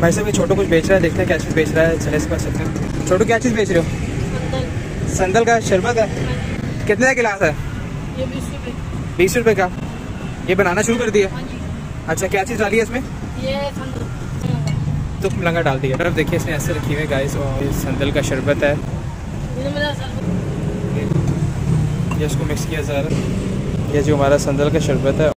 भाई साहब ये छोटू कुछ बेच रहा है देखते हैं क्या चीज़ बेच रहा है चले इस पास चलते हैं। छोटू क्या चीज़ बेच रहे हो? संदल। का शरबत है। हाँ। कितने का गिलास है? बीस रुपये का। ये बनाना शुरू कर दिया? हाँ अच्छा क्या चीज़ डाली है इसमें? तो लंगा डाल दिया। तरफ़ देखिए इसने ऐसे रखी हुई है गाइस और संदल का शरबत है। ये इसको मिक्स किया जा रहा है। ये जो हमारा संदल का शरबत है